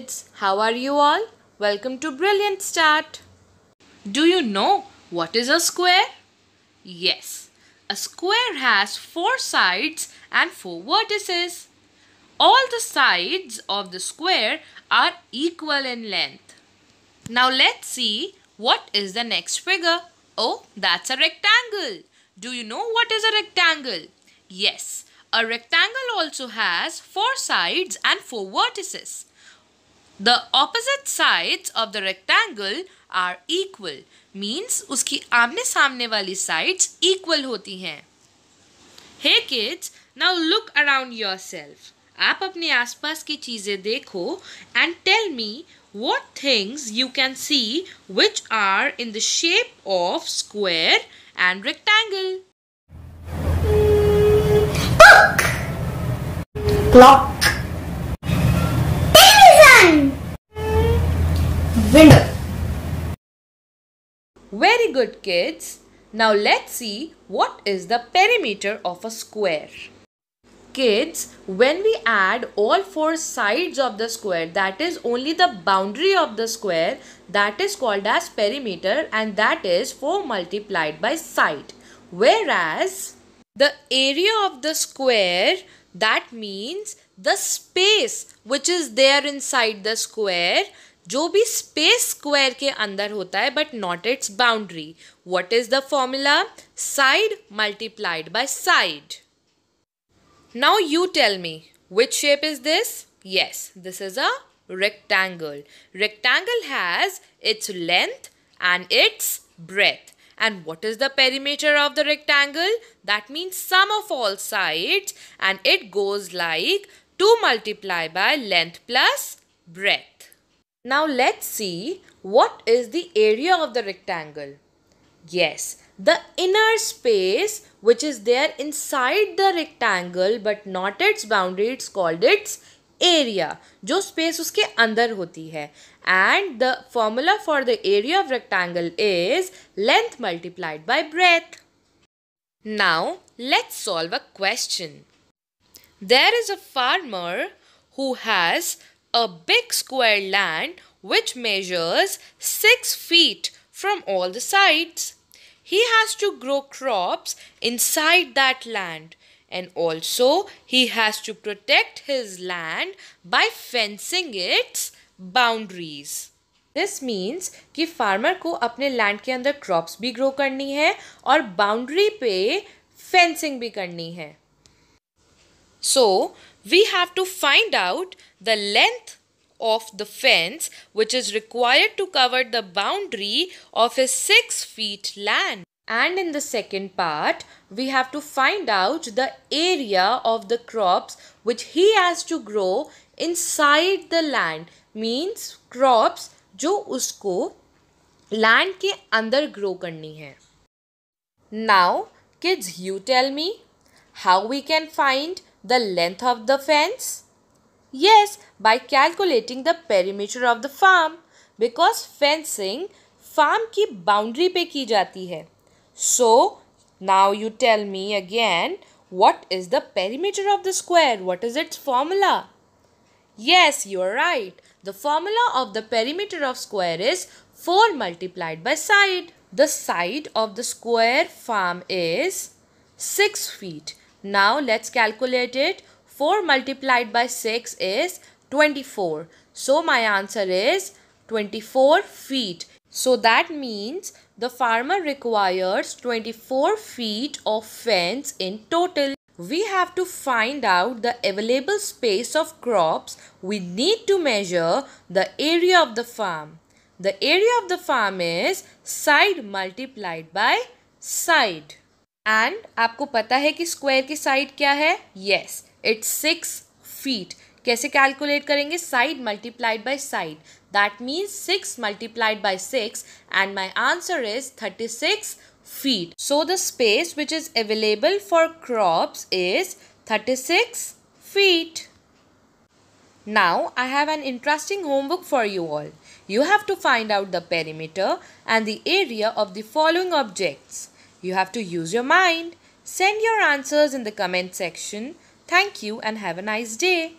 kids, how are you all? Welcome to Brilliant Start. Do you know what is a square? Yes, a square has four sides and four vertices. All the sides of the square are equal in length. Now let's see what is the next figure. Oh, that's a rectangle. Do you know what is a rectangle? Yes, a rectangle also has four sides and four vertices. The opposite sides of the rectangle are equal. Means उसकी आमने सामने वाली sides equal होती हैं. Hey kids, now look around yourself. आप अपने आसपास की चीज़ें देखो and tell me what things you can see which are in the shape of square and rectangle. book clock window Very good kids. Now let's see what is the perimeter of a square. Kids, when we add all four sides of the square, that is only the boundary of the square, that is called as perimeter and that is 4 multiplied by side. Whereas the area of the square, that means the space which is there inside the square, जो भी space square के अंदर होता है but not it's boundary what is the formula side multiplied by side Now you tell me, which shape is this? Yes, this is a rectangle. Rectangle has its length and its breadth. And what is the perimeter of the rectangle? That means sum of all sides and it goes like 2 multiply by length plus breadth. Now let's see what is the area of the rectangle. Yes, the inner space which is there inside the rectangle but not its boundary it's called its area जो space उसके अंदर होती है and the formula for the area of rectangle is length multiplied by breadth. Now let's solve a question. There is a farmer who has a big square land which measures 6 feet from all the sides. He has to grow crops inside that land and also he has to protect his land by fencing its boundaries. This means कि farmer को अपने land के अंदर crops भी grow करनी है और boundary पे फेंसिंग भी करनी है so we have to find out the length of the fence which is required to cover the boundary of his 6 feet land. And in the second part, we have to find out the area of the crops which he has to grow inside the land. Means crops जो उसको land के अंदर grow करनी है. Now, kids, you tell me how we can find the length of the fence? Yes, by calculating the perimeter of the farm because fencing farm की boundary पे की जाती है. So, now you tell me again what is the perimeter of the square? What is its formula? Yes, you are right. The formula of the perimeter of square is 4 multiplied by side. The side of the square farm is 6 feet. now let's calculate it. 4 multiplied by 6 is 24. So my answer is 24 feet. So that means the farmer requires 24 feet of fence in total. We have to find out the available space of crops. We need to measure the area of the farm. The area of the farm is side multiplied by side. And आपको पता है कि square की side क्या है? Yes it's six feet कैसे calculate करेंगे? Side multiplied by side that means six multiplied by six and my answer is thirty six feet so the space which is available for crops is thirty six feet now I have an interesting homework for you all you have to find out the perimeter and the area of the following objects You have to use your mind. Send your answers in the comment section. Thank you and have a nice day.